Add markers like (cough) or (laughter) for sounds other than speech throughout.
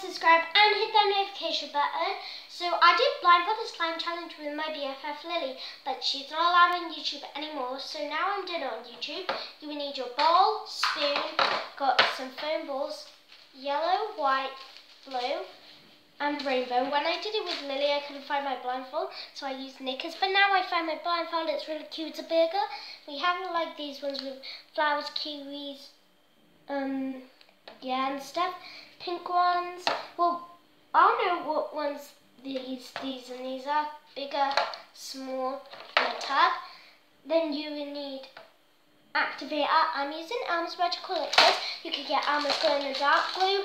subscribe, and hit that notification button. So I did blindfolded slime challenge with my BFF Lily, but she's not allowed on YouTube anymore. So now I'm doing it on YouTube. You will need your bowl, spoon, got some foam balls, yellow, white, blue, and rainbow. When I did it with Lily, I couldn't find my blindfold, so I used Knickers. But now I found my blindfold. It's really cute. A burger. We have it like these ones with flowers, kiwis, um, yeah, and stuff. Pink ones. Well, I don't know what ones these, these, and these are. Bigger, small, and a tub. Then you will need activator. I'm using Elmer's Magical Liquid. You can get Elmer's Glow in the Dark glue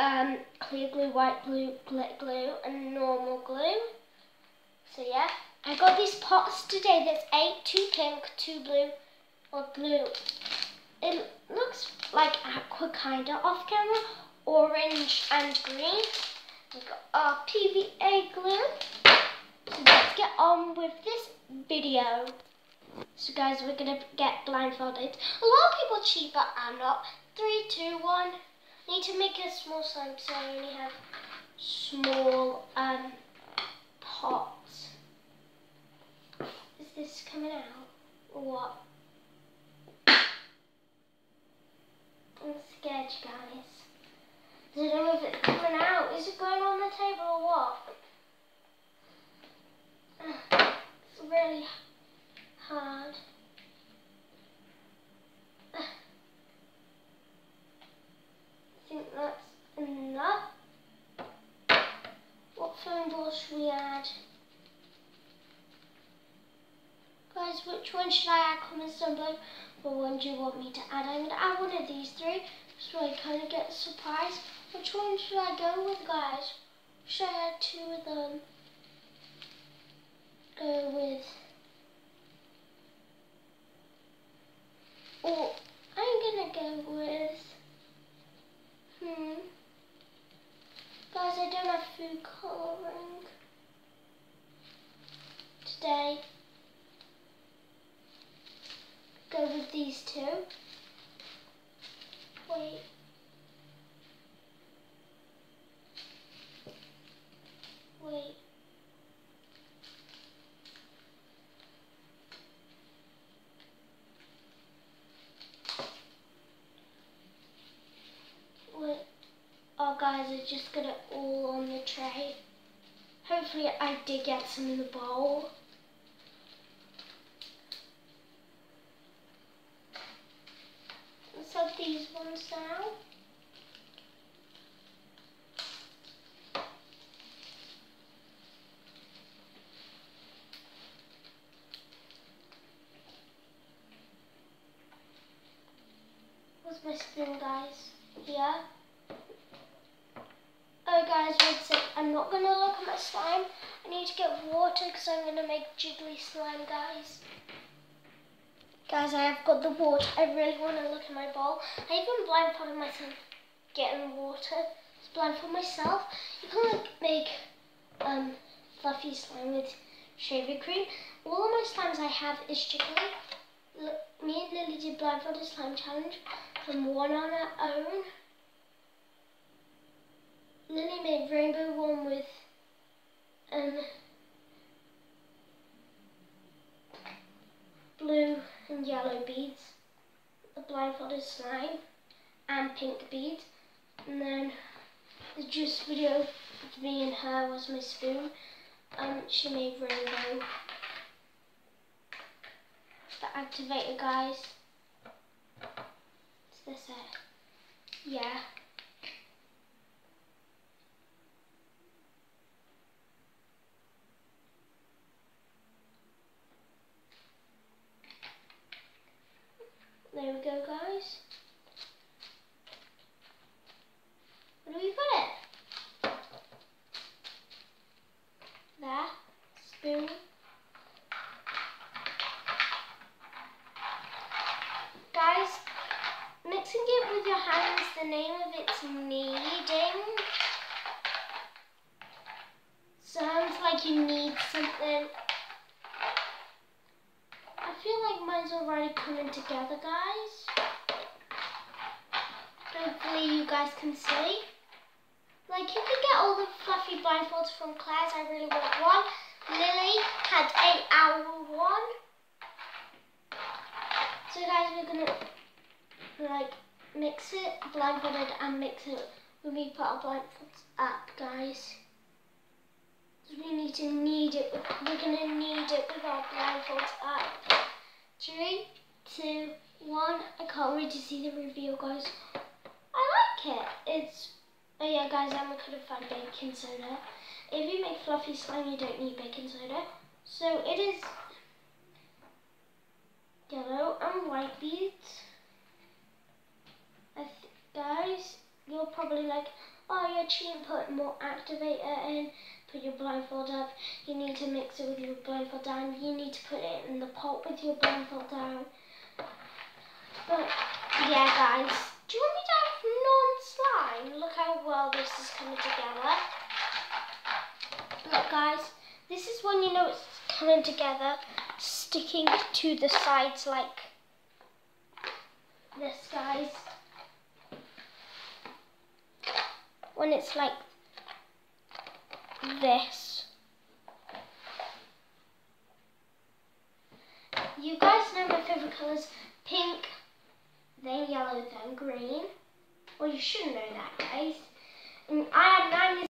um, clear glue, white glue, glitter glue, and normal glue. So yeah, I got these pots today. There's eight, two pink, two blue, or blue. It looks like aqua kinda off camera, orange and green. We got our PVA glue. So let's get on with this video. So guys, we're gonna get blindfolded. A lot of people cheat, but I'm not. Three, two, one need to make a small slime so I only have small um, pots. Is this coming out or what? You guys. I don't know if it's coming out. Is it going on the table or what? (sighs) It's really hard. I (sighs) think that's enough. What foam ball should we add? Guys, which one should I add? Comments down below. What one do you want me to add? I'm going to add one of these three so I kind of get surprised. Which one should I go with, guys? Should I add two of them? Go with... Or I'm going to go with... Hmm. Guys, I don't have food colouring today. Go with these two. Wait. Wait. Oh guys, I just got it all on the tray. Hopefully I did get some in the bowl. Let's have these ones now. My spoon guys? Here Oh guys, I'm not going to look at my slime. I need to get water because I'm going to make jiggly slime, guys. Guys, I have got the water. I really want to look at my bowl. I even blindfolded myself getting water. Just blindfold myself. You can like make um, fluffy slime with shaving cream. All of my slimes I have is. Look, me and Lily did blindfolded slime challenge from one on our own. Lily made rainbow one with um, and yellow beads, a blindfolded slime, and pink beads. And then the juice video with me and her was my spoon. Um, she made rainbow. The activator, guys. Is this it? Yeah. There we go, guys. Where do we put it? There. Spoon. Guys, mixing it with your hands, the name of it's kneading. Sounds like you need something I feel like mine's already coming together, guys. Hopefully you guys can see. Like you can get all the fluffy blindfolds from Claire's. I really want one. Lily had eight hour one. So guys, we're gonna like mix it blindfolded and mix it when we put our blindfolds up, guys. We need to knead it. We're gonna knead it with our blindfolds up. Three, two, one. I can't wait to see the reveal, guys. I like it. It's Oh yeah, guys, I'm gonna find baking soda. If you make fluffy slime, you don't need baking soda. So it is yellow and white beads. guys, you're like, oh, you're cheating, put more activator in, put your blindfold up. You need to mix it with your blindfold down. You need to put it in the pot with your blindfold down. But yeah, guys, do you want me to have non-slime? Look how well this is coming together. Look, guys, this is when you know it's coming together, sticking to the sides like this, guys. When it's like this. You guys know my favourite colours, pink, then yellow, then green. Well, you should know that, guys. And I had nine